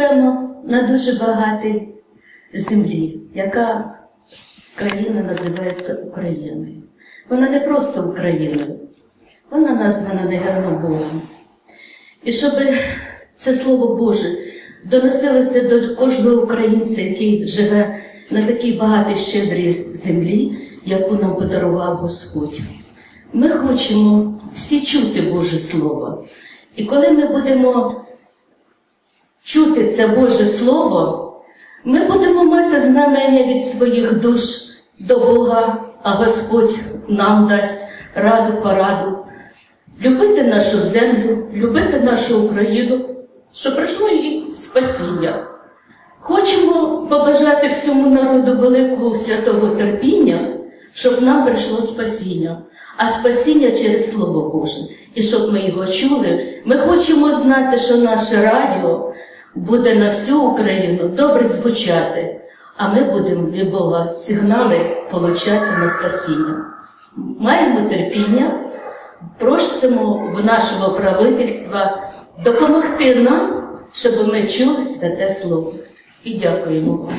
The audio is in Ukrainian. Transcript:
живемо на дуже багатій землі, яка країна називається Україною. Вона не просто Україною, вона названа, невірно, Богом. І щоб це Слово Боже доносилося до кожного українця, який живе на такій багатій щедрій землі, яку нам подарував Господь. Ми хочемо всі чути Боже Слово. І коли ми будемо чути це Боже Слово, ми будемо мати знамення від своїх душ до Бога, а Господь нам дасть раду, пораду. Любити нашу землю, любити нашу Україну, щоб прийшло їй спасіння. Хочемо побажати всьому народу великого святого терпіння, щоб нам прийшло спасіння, а спасіння через Слово Боже. І щоб ми його чули, ми хочемо знати, що наше радіо буде на всю Україну добре звучати, а ми будемо від Бога сигнали получати на спасіння. Маємо терпіння, просимо в нашого правительства допомогти нам, щоб ми чули святе Слово. І дякуємо вам.